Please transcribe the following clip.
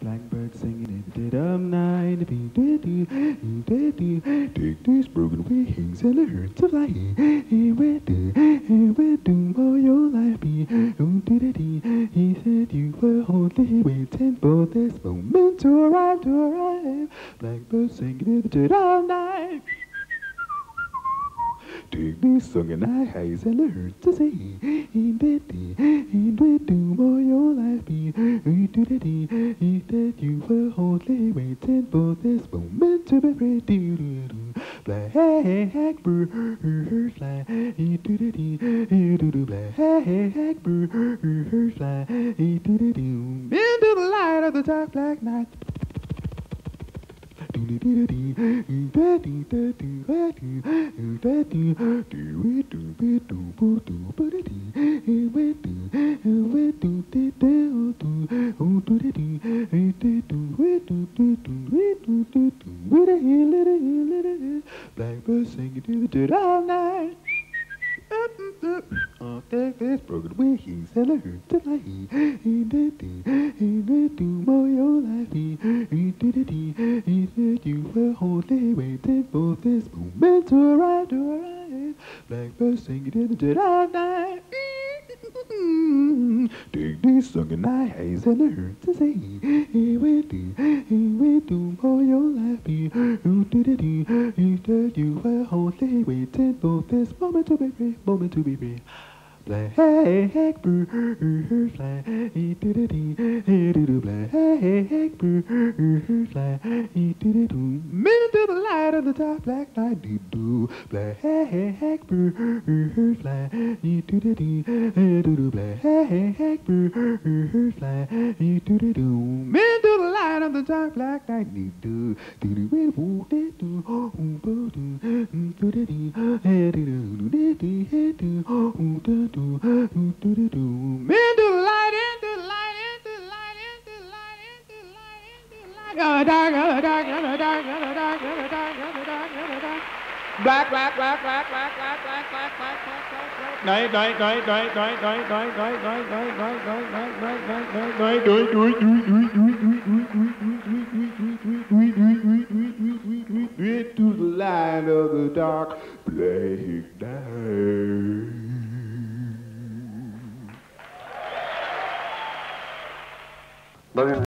Blackbird singing in the dead of night. Take these broken wings and the hurts of flying. He went to, he went to all your life. He said you were only waiting for this moment to arrive, to arrive. Blackbird singing in the dead of night. Take this song and I highs and the hurt to sing. Ain't that day, ain't do more your life be. Ain't do that day, ain't that you were hardly waiting for this moment to be ready. Black bird, her fly. Ain't do that day, ain't do the black bird, her fly. Ain't do that day. Into the light of the dark black night. Blackbird singing to the dirt all night. Up, up, up. I'll take this broken wing. He's in a hurt till I eat life. He said you were only waiting for this moment to arrive, to arrive. Blackbird singing in the dead of night. Take this song and I eyes and I heard to say, He went to, he went to all your life. He said you were only waiting for this moment to be free, moment to be free. Blackbird fly, he did it, he did it, blackbird fly, he did it, minute to the light of the dark black night, do do, blackbird fly, he did it, he did it, blackbird fly, he did it, minute to the light of the dark black night, do do, do do, do do, do do, do do, do do, do do, do do do do do into the light into the light into the light into the light into the light into the light oh dark oh dark oh dark oh dark oh dark oh dark oh dark black black black black black black black black black black black Đấy đấy đấy đấy đấy đấy đấy đấy đấy đấy đấy đấy đấy đấy đấy đấy đấy đuổi đuổi đuổi đuổi đuổi đuổi đuổi đuổi đuổi to the land of the dark black night.